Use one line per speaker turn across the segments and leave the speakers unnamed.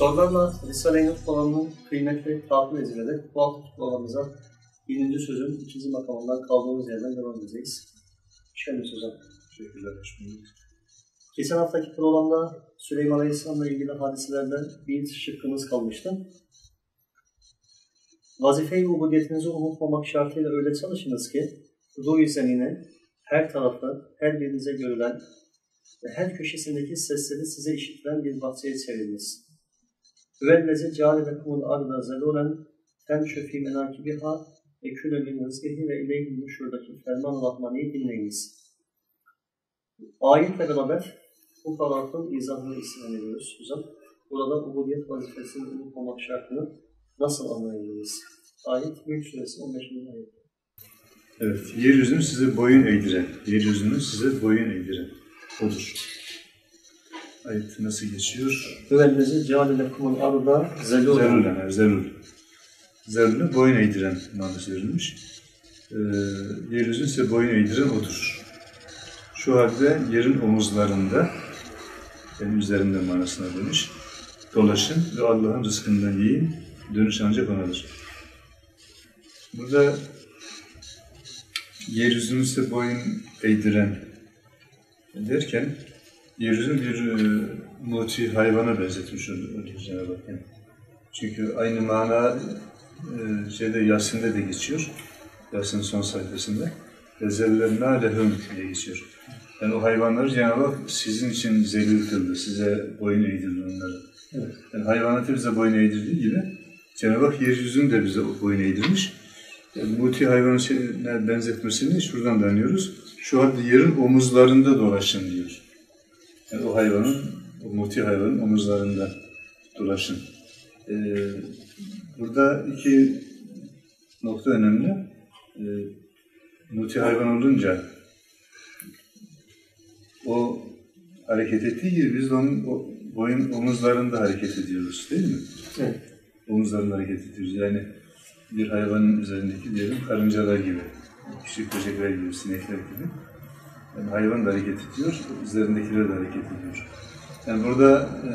Sorularla Risale-i Nur kıymetli takip izledik. Bu hafta programımıza birinci sözün ikinci makamından kaldığımız yerden devam edeceğiz. Geldiniz hocam.
Teşekkürler.
Geçen haftaki programda Süleyman Aleyhisselam'la ilgili hadiselerden bir şıkkımız kalmıştı. Vazife-i ubudiyetinizi unutmamak şartıyla öyle çalışınız ki ruh zemine her tarafta, her birinize görülen ve her köşesindeki sesleri size işitilen bir bahçeye çeviriniz. Üvellezi câlebekumul arda zelûlen temşü fî menâkibiha ve küle min rızkihi ve ileyhi nuşurdaki ferman rahmaniyi dinleyiniz. Ayetle beraber bu paragrafın izahını isyan ediyoruz hocam. Burada ubudiyet vazifesini unutmamak şartını nasıl anlayabiliriz? Ayet Mülk Suresi 15. ayet.
Evet, yeryüzünü size boyun eğdiren, yeryüzünü size boyun eğdiren odur. Ayet nasıl geçiyor?
Hüvellezi ceale lekumul arda zelûlen.
Zerrul. Zerrule boyun eğdiren manası verilmiş. Ee, yeryüzünü size boyun eğdiren odur. Şu halde yerin omuzlarında, yani üzerinde manasına demiş, dolaşın ve Allah'ın rızkından yiyin, dönüş ancak onadır. Burada yeryüzünü size boyun eğdiren derken, yeryüzünü bir e, muti hayvana benzetmiş oluyor Cenab-ı Hak. Yani. Çünkü aynı mana e, şeyde Yasin'de de geçiyor. Yasin'in son sayfasında. وَزَلَّلْنَا لَهُمْ diye geçiyor. Yani o hayvanları Cenab-ı Hak sizin için zelil kıldı, size boyun eğdirdi onları.
Evet.
Yani hayvanatı bize boyun eğdirdiği gibi Cenab-ı Hak yeryüzünü de bize boyun eğdirmiş. Yani muti hayvanın şeyine benzetmesini şuradan da anlıyoruz. Şu halde yerin omuzlarında dolaşın diyor. Yani o hayvanın, o muti hayvanın omuzlarında dolaşın. Ee, burada iki nokta önemli. Ee, muti hayvan olunca o hareket ettiği gibi biz de onun o boyun omuzlarında hareket ediyoruz değil mi?
Evet.
Omuzlarında hareket ediyoruz. Yani bir hayvanın üzerindeki diyelim karıncalar gibi, küçük böcekler gibi, sinekler gibi. Yani hayvan da hareket ediyor, üzerindekiler de hareket ediyor. Yani burada e,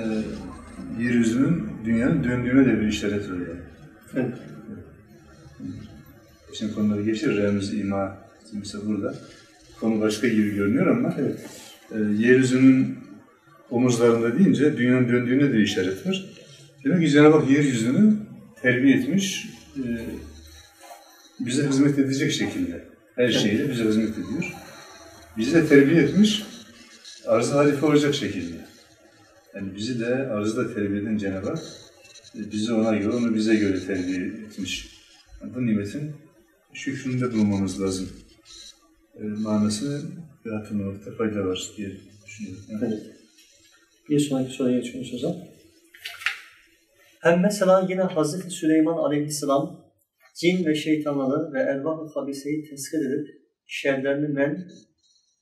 yeryüzünün, dünyanın döndüğüne de bir işaret var yani.
Evet.
Şimdi konuları geçir, remz, ima, mesela burada. Konu başka gibi görünüyor ama
Evet.
e, yeryüzünün omuzlarında deyince dünyanın döndüğüne de işaret var. Demek ki Cenab-ı Hak yeryüzünü terbiye etmiş, e, bize hizmet edecek şekilde. Her şeyle bize hizmet ediyor. Bizi de terbiye etmiş, arz halife olacak şekilde. Yani bizi de arzda terbiye eden Cenab-ı Hak, e, bizi ona göre, onu bize göre terbiye etmiş. Yani bu nimetin şükründe bulmamız lazım. E, manasını hatırlamakta fayda var diye düşünüyorum. Evet.
Evet. Bir sonraki soruya geçiyoruz hocam. Hem mesela yine Hazreti Süleyman Aleyhisselam cin ve şeytanları ve ervah-ı habiseyi tezkir edip şerlerini men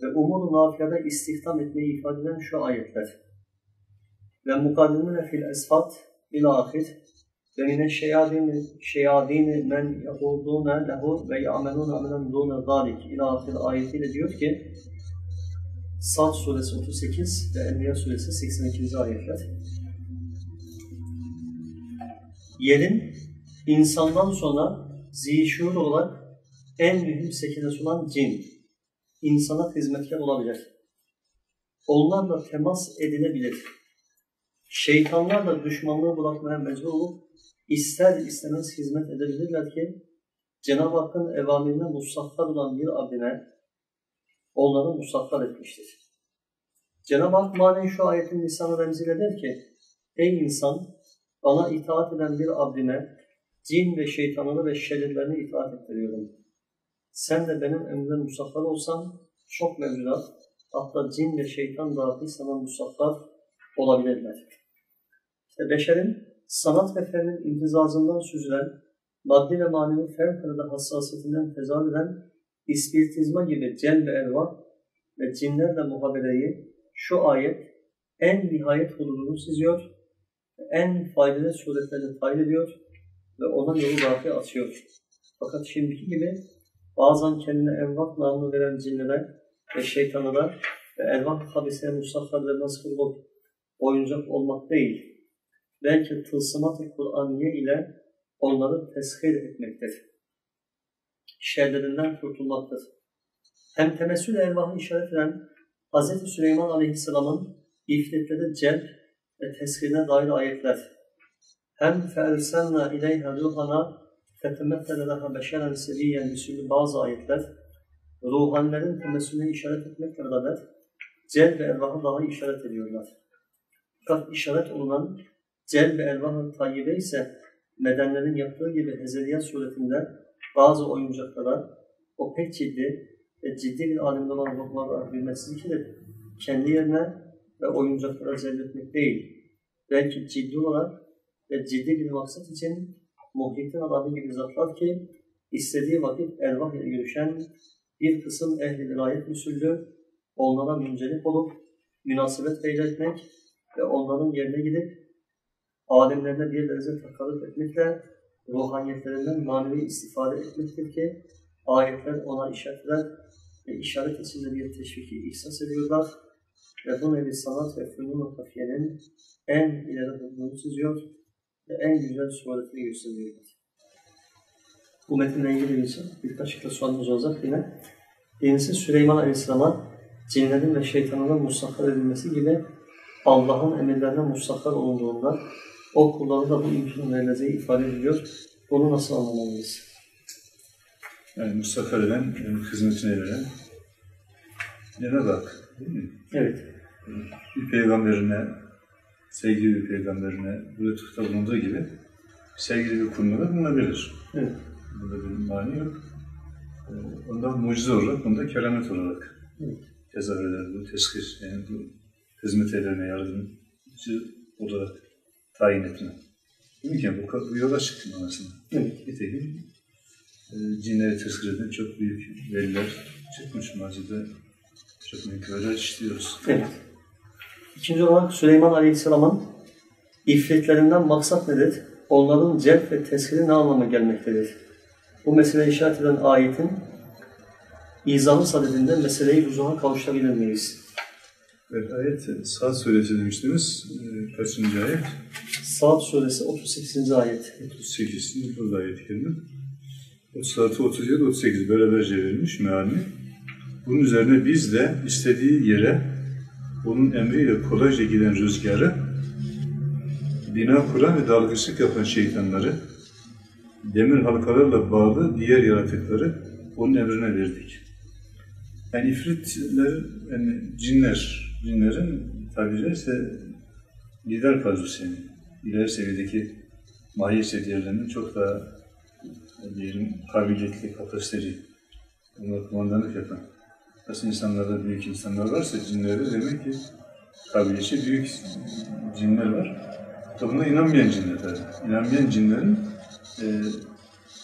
ve umur-u istihdam etmeyi ifade eden şu ayetler. Ve mukaddimine fil esfat ila ahir ve mine şeyadini şeyadini men yahudune lehu ve ya'melune amelen dune zalik ila ahir ayetiyle diyor ki Sad suresi 38 ve Enbiya suresi 82. ayetler. Yerin insandan sonra zişur olarak en mühim sekine sunan cin, insana hizmetkar olabilir. Onlarla temas edilebilir. Şeytanlarla düşmanlığı bırakmaya mecbur olup ister istemez hizmet edebilirler ki Cenab-ı Hakk'ın evamirine musaffar olan bir abine onları musaffar etmiştir. Cenab-ı Hak manen şu ayetin lisanı remziyle der ki Ey insan! Bana itaat eden bir abdime cin ve şeytanını ve şerirlerini itaat ettiriyorum. Sen de benim emrimden musaffar olsan çok mevzudat, hatta cin ve şeytan dahi sana musaffar olabilirler. İşte beşerin sanat ve fenin imtizazından süzülen, maddi ve manevi fevkalade hassasiyetinden tezahür eden ispirtizma gibi cel ve ervah ve cinlerle muhabereyi şu ayet en nihayet hududunu çiziyor, en faydalı suretlerini tayin ediyor ve ona yolu dahi açıyor. Fakat şimdiki gibi Bazen kendine evlat namı veren cinlere ve şeytanlara ve evlat habiseye musaffer ve nasıl olup oyuncak olmak değil, belki tılsımat-ı Kur'aniye ile onları teshir etmektir. Şerlerinden kurtulmaktır. Hem temessül elvahını işaret eden Hz. Süleyman Aleyhisselam'ın ifritlere celp ve teshirine dair ayetler, hem fe'erselna ileyha ruhana tetemethele leha beşeren seviyen usulü bazı ayetler, ruhanlerin temessülüne işaret etmekle beraber cel ve elvahı daha işaret ediyorlar. Fakat işaret olunan cel ve elvahı tayyibe ise nedenlerin yaptığı gibi Hezeliyat suretinde bazı oyuncaklara o pek ciddi ve ciddi bir alimden olan ruhlara bilmetsizlik edip kendi yerine ve oyuncaklara zelletmek değil, belki ciddi olarak ve ciddi bir maksat için muhyitin adamı gibi zatlar ki istediği vakit ervah ile görüşen bir kısım ehli vilayet müsüllü onlara müncelip olup münasebet etmek ve onların yerine gidip alimlerine bir derece takallık etmekle ruhaniyetlerinden manevi istifade etmektir ki ayetler ona işaretler ve işaret içinde bir teşviki ihsas ediyorlar ve bu nevi sanat ve fünun kafiyenin en ileri bulduğunu çiziyor en güzel suretini gösteriyorlar. Bu metinle ilgili şey, birkaç da sorumuz olacak yine. Birincisi Süleyman Aleyhisselam'a cinlerin ve şeytanların musakhar edilmesi gibi Allah'ın emirlerine musakhar olunduğunda o kulları da bu imkanın verileceği ifade ediliyor. Bunu nasıl anlamalıyız?
Yani musakhar eden, hizmetine veren yana bak. Değil mi?
Evet.
Bir peygamberine, sevgili bir peygamberine lütufta bulunduğu gibi sevgili bir kuluna da bulunabilir.
Evet.
Burada bir mani yok. Ee, Ondan mucize olarak, bunda keramet olarak
Evet.
tezahür eder bu teskir. Yani bu hizmet edenlerine yardımcı olarak tayin etme. Ki? Bu, bu yola çıktı manasında.
Evet.
Nitekim e, cinleri tezkir eden çok büyük veliler çıkmış mazide. Çok mükemmeler işliyoruz.
Evet. İkinci olarak Süleyman Aleyhisselam'ın ifritlerinden maksat nedir? Onların celp ve teskiri ne anlama gelmektedir? Bu meseleyi işaret eden ayetin izahı sadedinde meseleyi huzuha kavuşturabilir miyiz?
Evet, ayet Sad suresi demiştiniz. E, kaçıncı ayet?
Saat suresi 38. ayet.
38. burada ayet kelime. 36, 37, 38 beraberce verilmiş meali. Bunun üzerine biz de istediği yere onun emriyle kolayca giden rüzgarı, bina kuran ve dalgıçlık yapan şeytanları, demir halkalarla bağlı diğer yaratıkları onun emrine verdik. Yani ifritler, yani cinler, cinlerin tabiri caizse lider kadrosu yani. İleri seviyedeki mahiyet diğerlerinin çok daha diyelim kabiliyetli, kapasiteli, bunlar kumandanlık yapan. Nasıl insanlarda büyük insanlar varsa cinlerde demek ki kabiliyeti büyük cinler var. Tabi buna inanmayan cinler tabii. İnanmayan cinlerin e,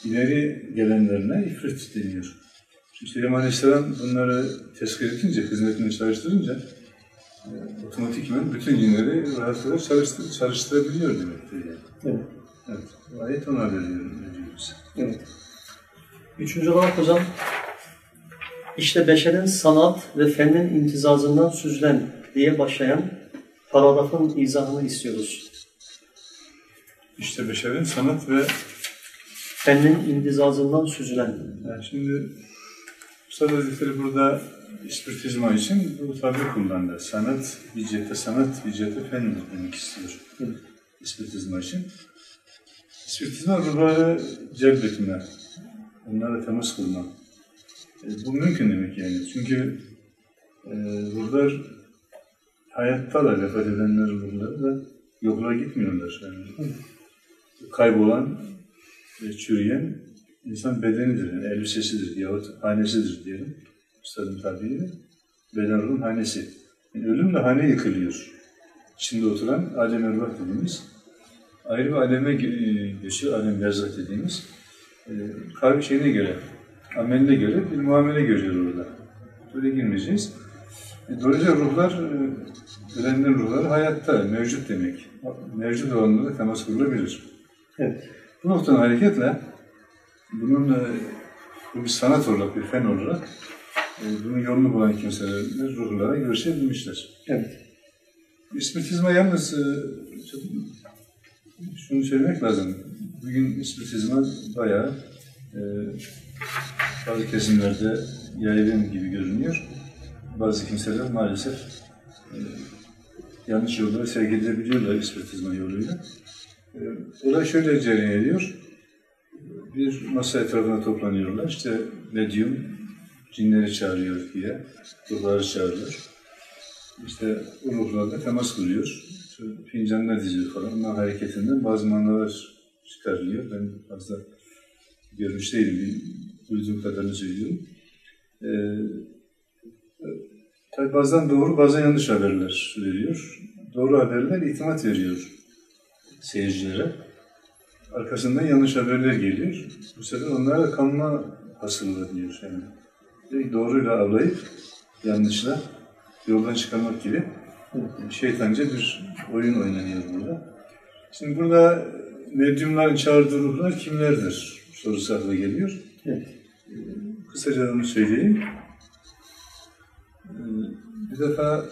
ileri gelenlerine ifrit deniyor. Şimdi Süleyman Aleyhisselam bunları tezkir edince, hizmetini çalıştırınca e, otomatikman bütün cinleri rahatlıkla çalıştır, çalıştırabiliyor demektir yani.
Evet.
Evet, ayet ona veriyor.
Evet. Üçüncü olarak hocam, işte beşerin sanat ve fennin imtizazından süzülen diye başlayan paragrafın izahını istiyoruz.
İşte beşerin sanat ve
Fennin imtizazından süzülen.
yani şimdi Üstad Hazretleri burada ispiritizma için bu tabir kullandı. Sanat, bir cihete sanat, bir cihete fen demek istiyor.
Hı.
İspiritizma için. İspiritizma ruhları celbetme, onlara temas kurma. E, bu mümkün demek yani. Çünkü e, ruhlar hayattalar, vefat edenler ruhları da yokluğa gitmiyorlar. Yani. Kaybolan, e, çürüyen insan bedenidir, yani elbisesidir yahut hanesidir diyelim. Üstadın tabiriyle. Beden ruhun hanesi. Yani ölümle hane yıkılıyor. İçinde oturan alem ervah dediğimiz ayrı bir aleme ge- geçiyor, alem lezzet dediğimiz. E, kalbi şeyine göre, ameline göre bir muamele görüyor orada. Böyle girmeyeceğiz. E, dolayısıyla ruhlar, e, ölenlerin ruhları hayatta, mevcut demek. Mevcut olanlara temas kurulabilir.
Evet.
Bu noktadan hareketle bunun e, bu bir sanat olarak, bir fen olarak e, bunun yolunu bulan kimseler ruhlara görüşebilmişler.
Evet.
İspiritizma yalnız şunu söylemek lazım. Bugün spiritizma bayağı e, bazı kesimlerde yaygın gibi görünüyor. Bazı kimseler maalesef e, yanlış yollara sevk edilebiliyorlar spiritizma yoluyla. E, olay şöyle cereyan ediyor. Bir masa etrafına toplanıyorlar. İşte medyum cinleri çağırıyor diye, ruhları çağırıyor. İşte o ruhlarla temas kuruyor. Fincanlar diziyor falan. Onların hareketinden bazı manalar çıkarılıyor. Ben fazla görmüş değilim. Duyduğum kadarını söylüyorum. Ee, tabii bazen doğru, bazen yanlış haberler veriyor. Doğru haberler itimat veriyor seyircilere. Arkasından yanlış haberler geliyor. Bu sefer onlara kanma hasılı diyor. Yani doğruyla avlayıp yanlışla yoldan çıkarmak gibi şeytanca bir oyun oynanıyor burada. Şimdi burada medyumların çağırdığı ruhlar kimlerdir sorusu akla geliyor. Evet. Kısaca onu söyleyeyim. Bir defa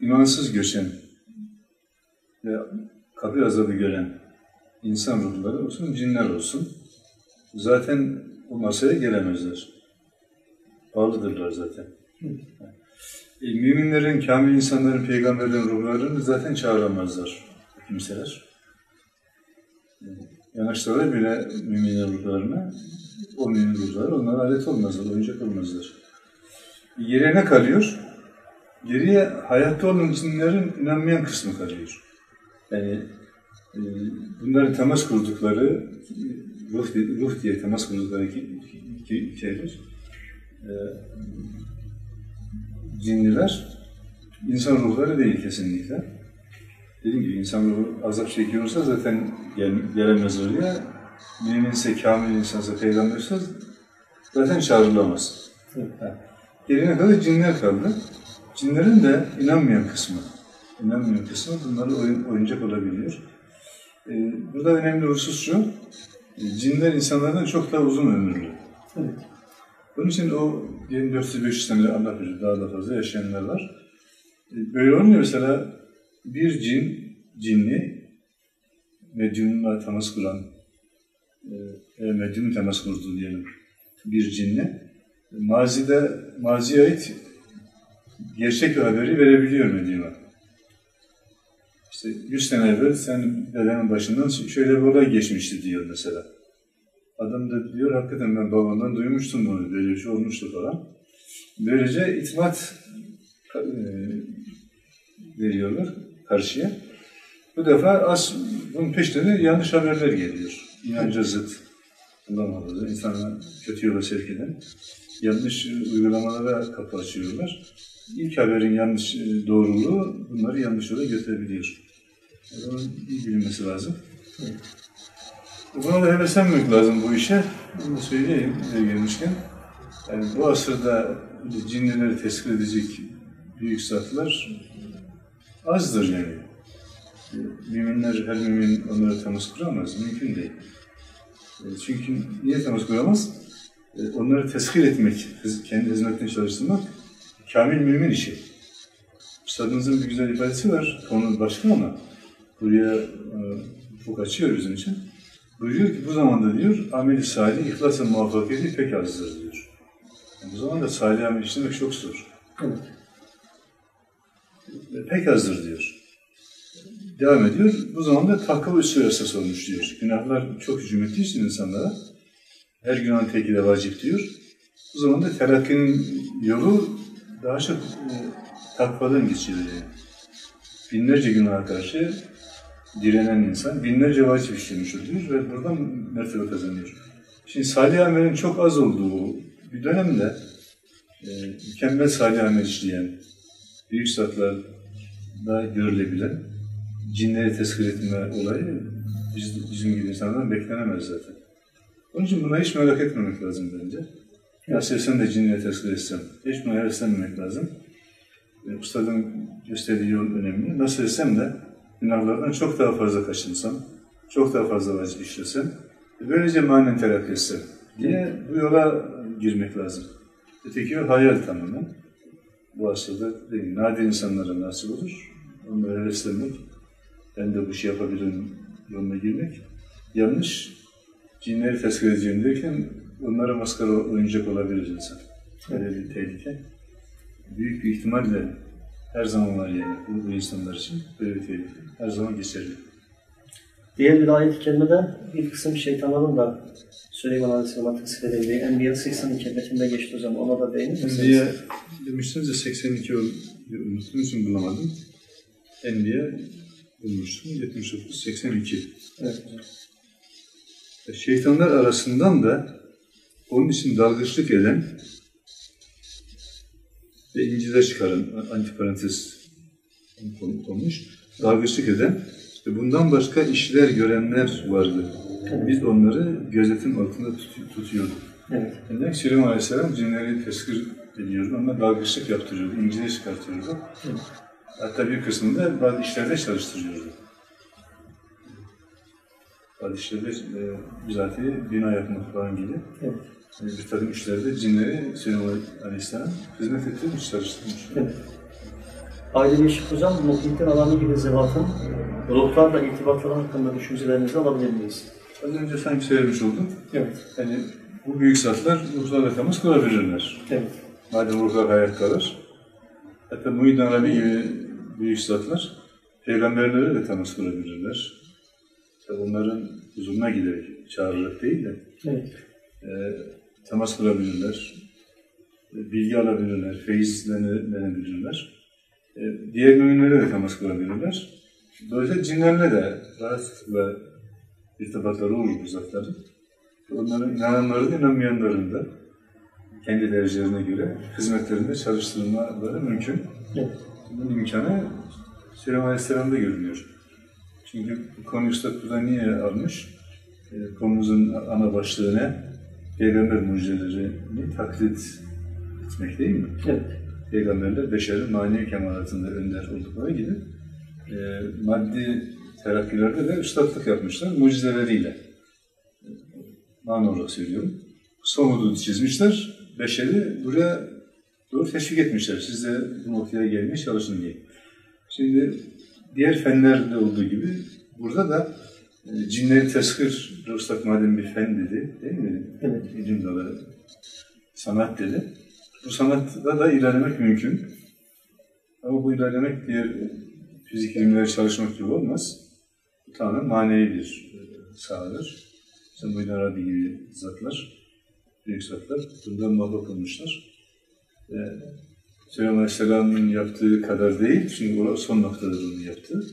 imansız göçen ve kabir azabı gören insan ruhları olsun, cinler olsun. Zaten bu masaya gelemezler. Bağlıdırlar zaten. E, müminlerin, kamil insanların, peygamberlerin ruhlarını zaten çağıramazlar kimseler. Yanaşsalar bile müminlerin ruhlarına, o mümin ruhları onlara alet olmazlar, oyuncak olmazlar. Geriye ne kalıyor? Geriye hayatta olan cinlerin inanmayan kısmı kalıyor. Yani e, bunların temas kurdukları, ruh, ruh diye temas kurdukları şeydir. E, cinliler insan ruhları değil kesinlikle. Dediğim gibi insan ruhu azap çekiyorsa zaten gel, gelemez oraya. Müminse, kamil insansa, peygamberse zaten çağrılamaz. Evet. Yerine kadar cinler kaldı. Cinlerin de inanmayan kısmı, inanmayan kısmı bunları oyun, oyuncak olabiliyor. Ee, burada önemli husus şu, cinler insanlardan çok daha uzun ömürlü. Evet. Bunun için o 400-500 sene Allah bilir daha da fazla yaşayanlar var. E, böyle olunca mesela bir cin, cinli medyumla temas kuran, e, medyum temas kurduğu diyelim bir cinli mazide, maziye ait gerçek bir haberi verebiliyor medyuma. İşte 100 sene evvel sen dedenin başından şöyle bir olay geçmişti diyor mesela. Adam da diyor hakikaten ben babamdan duymuştum bunu, böyle bir şey olmuştu falan. Böylece itimat e, veriyorlar karşıya. Bu defa az bunun peşlerine yanlış haberler geliyor. İnanca zıt. Allah muhafaza. insana kötü yola sevk eden yanlış uygulamalara kapı açıyorlar. İlk haberin yanlış e, doğruluğu bunları yanlış yola götürebiliyor. Bunun iyi bilinmesi lazım. Evet. Buna da heveslenmek lazım bu işe. Bunu da söyleyeyim gelmişken. Yani bu asırda cinlileri tespit edecek büyük zatlar azdır yani. Müminler, her mümin onlara temas kuramaz. Mümkün değil. E, çünkü niye temas kuramaz? E, onları teskil etmek, kendi hizmetini çalıştırmak kamil mümin işi. Üstadımızın bir güzel ifadesi var. Konu başka ama buraya e, çok açıyor bizim için. Buyuruyor ki bu zamanda diyor ameli salih, ihlas ve muvaffakiyeti pek azdır diyor. Yani bu zamanda salih amel işlemek çok zor. Evet. Pek azdır diyor. Devam ediyor. Bu zamanda takıl üstü esas olmuş diyor. Günahlar çok hücum ettiği insanlara her günahın teki de vacip diyor. Bu zamanda terakkinin yolu daha çok e, takvadan geçiyor yani. Binlerce günaha karşı direnen insan binlerce vacip işlemiş oluyor ve buradan mertebe kazanıyor. Şimdi salih amelin çok az olduğu bir dönemde e, mükemmel salih amel işleyen, büyük zatlarda görülebilen cinleri teskir etme olayı biz, bizim gibi insanlardan beklenemez zaten. Onun için buna hiç merak etmemek lazım bence. Nasıl sen de cinleri teskir etsem, hiç buna heveslenmemek lazım. E, ustadın gösterdiği yol önemli. Nasıl etsem de günahlardan çok daha fazla kaçınsam, çok daha fazla vacip işlesem, böylece manen terakki etsem diye bu yola girmek lazım. Öteki yol hayal tamamen. Bu asırda değil, nadir insanlara nasip olur. Onları heveslenmek ben de bu şey yapabilirim yoluna girmek yanlış. Cinleri tezkir edeceğim derken onlara maskara oyuncak olabilir insan. Öyle bir tehlike. Büyük bir ihtimalle her zaman var yani bu, bu insanlar için böyle bir tehlike. Her zaman geçerli.
Diğer bir ayet-i kerimede bir kısım şeytanların da Süleyman Aleyhisselam'a tasvir edildiği Enbiya 82 metinde geçti hocam. Ona da değinir misiniz?
Enbiya demiştiniz ya 82 ol- unuttuğum için bulamadım. Enbiya bulmuştum. 79, 82.
Evet hocam.
Şeytanlar arasından da onun için dalgıçlık eden ve İncil'e çıkaran, antiparantez konmuş, dalgıçlık eden ve bundan başka işler görenler vardı. Biz onları gözetim altında tut- tutuyorduk.
Evet.
Yani Süleyman Aleyhisselam cinleri tezkir ediyordu, onunla dalgıçlık yaptırıyordu, İncil'e çıkartıyordu.
Evet.
Hatta bir kısmını da bazı işlerde çalıştırıyordu. Bazı işlerde e, bizatihi bina yapmak falan gibi.
Evet.
E, bir takım işlerde cinleri Süleyman Aleyhisselam hizmet ettirmiş, çalıştırmış.
Evet. Bir şık hocam, Muhittin Alami gibi zevatın ruhlarla irtibatları hakkında düşüncelerinizi alabilir miyiz?
Az önce sanki söylemiş oldum.
Evet.
Yani bu büyük zatlar ruhlarla temas kurabilirler.
Evet.
Madem ruhlar hayattalar. Hatta Muhyiddin Arabi gibi büyük zatlar peygamberlere de temas kurabilirler. Tabi onların huzuruna giderek çağırarak değil de
Evet.
e, temas kurabilirler. E, bilgi alabilirler, feyizlenebilirler. E, diğer müminlere de temas kurabilirler. Dolayısıyla cinlerle de rahatlıkla irtibatları olur bu zatların. Onların inananların, inanmayanların da kendi derecelerine göre hizmetlerinde çalıştırmaları mümkün.
Evet.
Bunun imkanı Süleyman Aleyhisselam'da görünüyor. Çünkü bu konuyu burada niye almış? E, konumuzun ana başlığı ne? Peygamber mucizelerini taklit etmek değil mi?
Evet.
Peygamberler beşerin manevi kemalatında önder oldukları gibi e, maddi terakkilerde de üstadlık yapmışlar mucizeleriyle. Mana olarak söylüyorum. Son hududu çizmişler. Beşeri buraya doğru teşvik etmişler. Siz de bu noktaya gelmeye çalışın diye. Şimdi diğer fenlerde olduğu gibi burada da e, cinleri tezkir, Rıfsat madem bir fen dedi, değil mi?
Evet.
İlim dalı, sanat dedi. Bu sanatta da ilerlemek mümkün. Ama bu ilerlemek diğer fizik ilimleri çalışmak gibi olmaz. Tamamen manevi bir e, sahadır. İşte Muhyiddin gibi zatlar, büyük zatlar bundan muvaffak olmuşlar. E, Süleyman Aleyhisselam'ın yaptığı kadar değil, çünkü o son noktadır onu yaptı.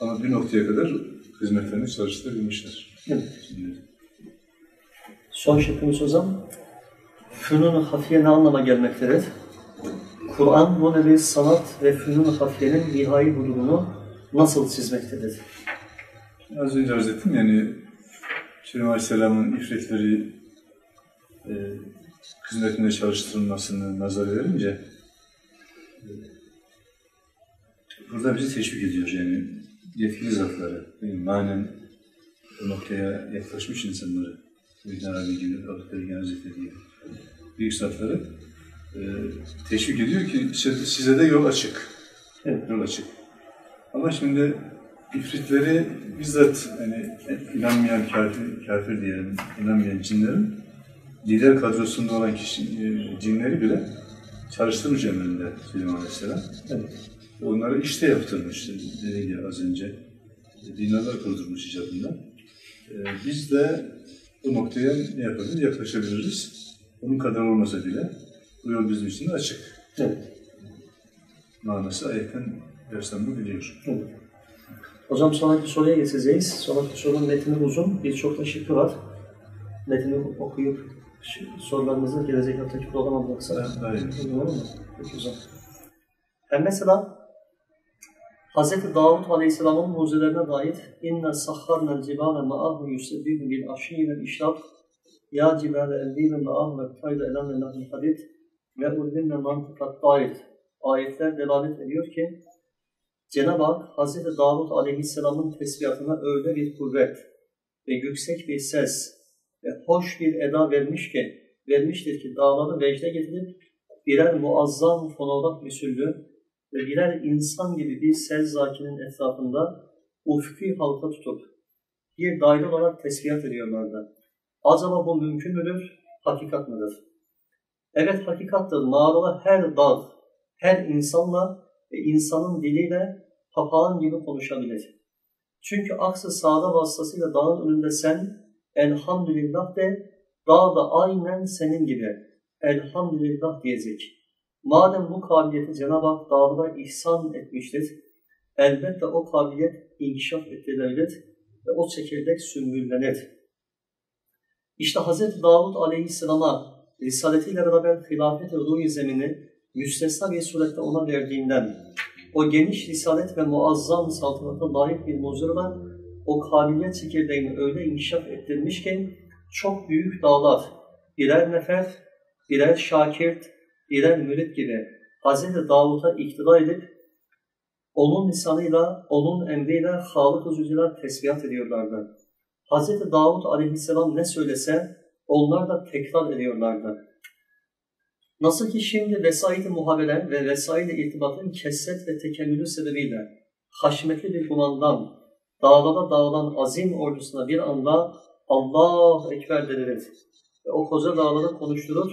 Ama bir noktaya kadar hizmetlerini çalıştırabilmişler.
Evet.
Şimdi,
Son şıkkımız hocam. Fünun hafiye ne anlama gelmektedir? Kur'an bu nevi sanat ve fünun hafiyenin nihai hududunu nasıl çizmektedir?
Az önce arz ettim yani Süleyman Aleyhisselam'ın ifritleri e, hizmetinde çalıştırılmasını nazara verince e, burada bizi teşvik ediyor yani yetkili zatları, mi? manen bu noktaya yaklaşmış insanları, Muhyiddin Arabi gibi, Abdülkadir Hazretleri gibi büyük zatları e, teşvik ediyor ki size de yol açık.
Evet.
Yol açık. Ama şimdi ifritleri bizzat hani inanmayan kafir, kafir diyelim, inanmayan cinlerin lider kadrosunda olan kişi, e, cinleri bile çalıştırmış emrinde Süleyman Aleyhisselam.
Evet.
Onları işte yaptırmış dediği gibi az önce. Binalar kurdurmuş icabında. Ee, biz de bu noktaya ne yapabiliriz? Yaklaşabiliriz. Onun kadar olmasa bile bu yol bizim için açık.
Evet.
Manası ayetten dersten bu biliyor.
evet. Hocam sonraki soruya geçeceğiz. Sonraki sorunun metni uzun. Birçok da şıkkı var. Metni okuyup sorularımızı gelecek haftaki programa bıraksak. Uygun olur mu? Peki hocam. Yani mesela Hz. Davud Aleyhisselam'ın mucizelerine dair inne sahharnel cibale ma'ahu yusebbihu bil aşiyyi vel işrak ya cibale eldîne ma'ahu ve tayda elanne nahil hadid ve ulvinne mantıkat dair ayetler delalet ediyor ki Cenab-ı Hak Hz. Davud Aleyhisselam'ın tesbihatına öyle bir kuvvet ve yüksek bir ses ve hoş bir eda vermiş ki vermiştir ki dağları vecde getirip birer muazzam fonolak müsüllü ve birer insan gibi bir sel zakinin etrafında ufki halka tutup bir daire olarak tesbihat ediyorlardı. Acaba bu mümkün müdür, hakikat mıdır? Evet hakikattır. Mağarada her dağ, her insanla ve insanın diliyle papağan gibi konuşabilir. Çünkü aksı sağda vasıtasıyla dağın önünde sen elhamdülillah de, dağ da aynen senin gibi elhamdülillah diyecek. Madem bu kabiliyeti Cenab-ı Hak dağda ihsan etmiştir, elbette o kabiliyet inkişaf ettirilebilir ve o çekirdek sümbüllenir. İşte Hz. Davud aleyhisselama risaletiyle beraber hilafet ve ruh zemini müstesna bir surette ona verdiğinden o geniş risalet ve muazzam saltanata layık bir muzurla o kabiliyet çekirdeğini öyle inkişaf ettirmiş ki çok büyük dağlar, birer nefer, birer şakirt, birer mürit gibi Hz. Davud'a iktidar edip onun lisanıyla, onun emriyle Halık-ı Zülcelal tesbihat ediyorlardı. Hz. Davud aleyhisselam ne söylese onlar da tekrar ediyorlardı. Nasıl ki şimdi vesait-i muhabere ve vesait-i irtibatın kesret ve tekemmülü sebebiyle haşmetli bir kumandan, dağlara dağılan azim ordusuna bir anda Allah Ekber denilir ve o koca dağları konuşturur,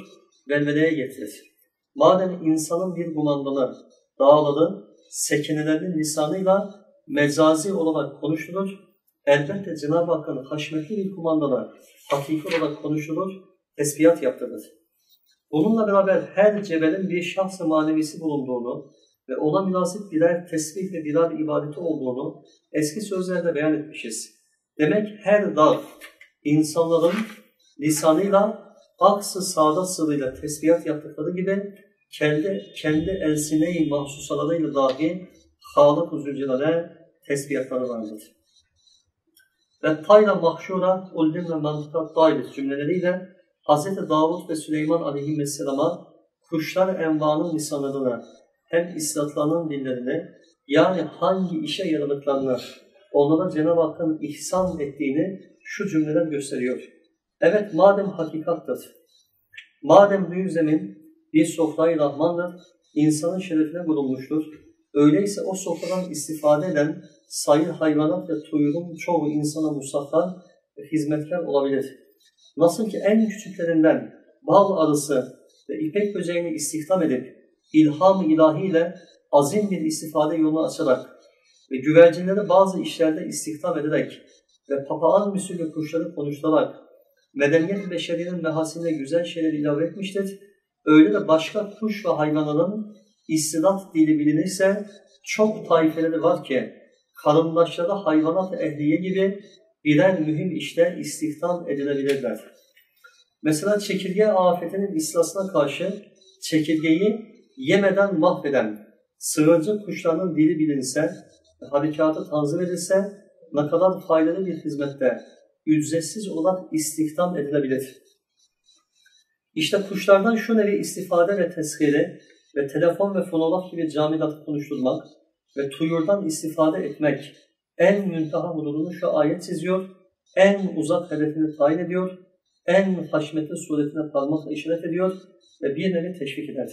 velveleye getirir. Madem insanın bir kumandanı dağları sekinelerin lisanıyla mecazi olarak konuşturur, elbette Cenab-ı Hakk'ın haşmetli bir kumandana hakiki olarak konuşulur, tesbihat yaptırır. Bununla beraber her cebelin bir şahs-ı manevisi bulunduğunu ve ona münasip birer tesbih ve birer ibadeti olduğunu eski sözlerde beyan etmişiz. Demek her dağ insanların lisanıyla aksı sağda sırrıyla tesbihat yaptıkları gibi kendi, kendi elsine-i mahsusalarıyla dahi Halık-ı tesbihatları vardır. Ve tayla mahşura ullim ve mantıkat dairet cümleleriyle Hz. Davud ve Süleyman aleyhisselama kuşlar envanın lisanlarına hem islatlarının dillerini yani hangi işe yaradıklarını onlara Cenab-ı Hakk'ın ihsan ettiğini şu cümleler gösteriyor. Evet madem hakikattır, madem büyük zemin bir sofrayı rahmandır, insanın şerefine bulunmuştur, öyleyse o sofradan istifade eden sayı hayvanat ve tuyurun çoğu insana musaffer ve hizmetkar olabilir. Nasıl ki en küçüklerinden bal arısı ve ipek böceğini istihdam edip ilham ilahiyle azim bir istifade yolunu açarak ve güvercinleri bazı işlerde istihdam ederek ve papağan müsülü kuşları konuşturarak medeniyet beşerinin mehasine güzel şeyler ilave etmiştir. Öyle de başka kuş ve hayvanların istidat dili bilinirse çok taifeleri var ki kadınlaşları hayvanat ehliye gibi birer mühim işte istihdam edilebilirler. Mesela çekirge afetinin islasına karşı çekirgeyi yemeden mahveden sığırcık kuşlarının dili bilinse, harekatı tanzim edilse ne kadar faydalı bir hizmette ücretsiz olarak istihdam edilebilir. İşte kuşlardan şu nevi istifade ve tezkiri ve telefon ve fonograf gibi camidatı konuşturmak ve tuyurdan istifade etmek en müntaha hududunu şu ayet çiziyor, en uzak hedefini tayin ediyor, en haşmetli suretine parmakla işaret ediyor ve bir nevi teşvik eder.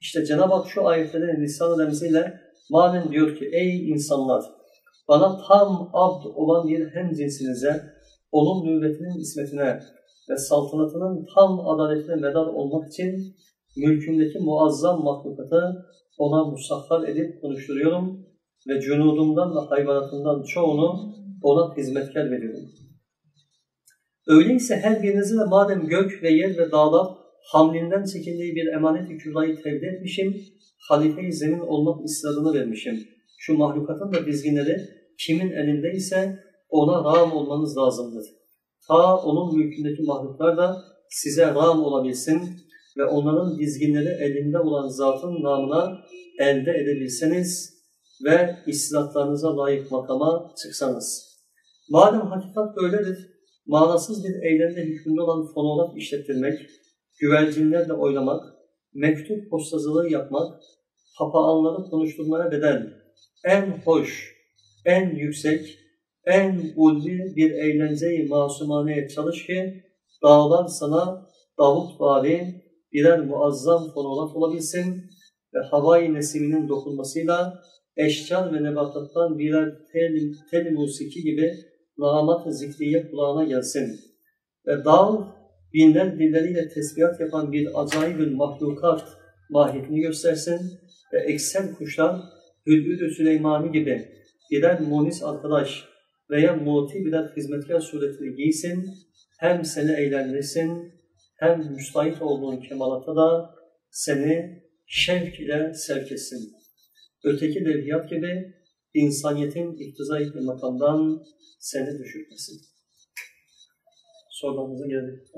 İşte Cenab-ı Hak şu ayetlerin lisan-ı remziyle manen diyor ki ey insanlar bana tam abd olan bir hem cinsinize, onun nübetinin ismetine ve saltanatının tam adaletine medar olmak için mülkümdeki muazzam mahlukatı ona musahhar edip konuşturuyorum ve cunudumdan ve hayvanatından çoğunu ona hizmetkar veriyorum. Öyleyse her birinizi de madem gök ve yer ve dağlar hamlinden çekindiği bir emanet-i kübrayı tevdi etmişim, halife-i zemin olmak ısrarını vermişim. Şu mahlukatın da dizginleri kimin elinde ise ona ram olmanız lazımdır. Ta onun mülkündeki mahluklar da size ram olabilsin ve onların dizginleri elinde olan zatın namına elde edebilseniz ve istilatlarınıza layık makama çıksanız. Madem hakikat böyledir, manasız bir eylemle hükmünde olan fonograf işlettirmek, güvercinlerle oynamak, mektup postacılığı yapmak, papağanları konuşturmaya bedel, en hoş, en yüksek, en ulvi bir eğlence-i masumaneye çalış ki dağlar sana Davut vari birer muazzam fonograf olabilsin ve havai nesiminin dokunmasıyla eşcan ve nebatattan birer tel, tel musiki gibi namat-ı zikriye kulağına gelsin. Ve dağ binler dilleriyle tesbihat yapan bir acayip mahlukat mahiyetini göstersin ve eksen kuşlar Hülbül-ü Süleymani gibi birer munis arkadaş veya muti birer hizmetkar suretini giysin, hem seni eğlendirsin, hem müstahit olduğun kemalata da seni şevk ile sevk etsin. Öteki levhiyat gibi insaniyetin iktiza ettiği makamdan seni düşürmesin. Sorularımıza geldik.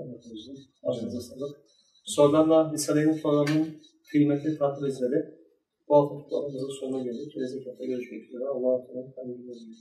Ağzınıza sağlık. Sorularla Risale-i programının kıymetli takip izleri. Bu hafta programımızın sonuna geldik. Gelecek hafta görüşmek üzere. Allah'a emanet olun.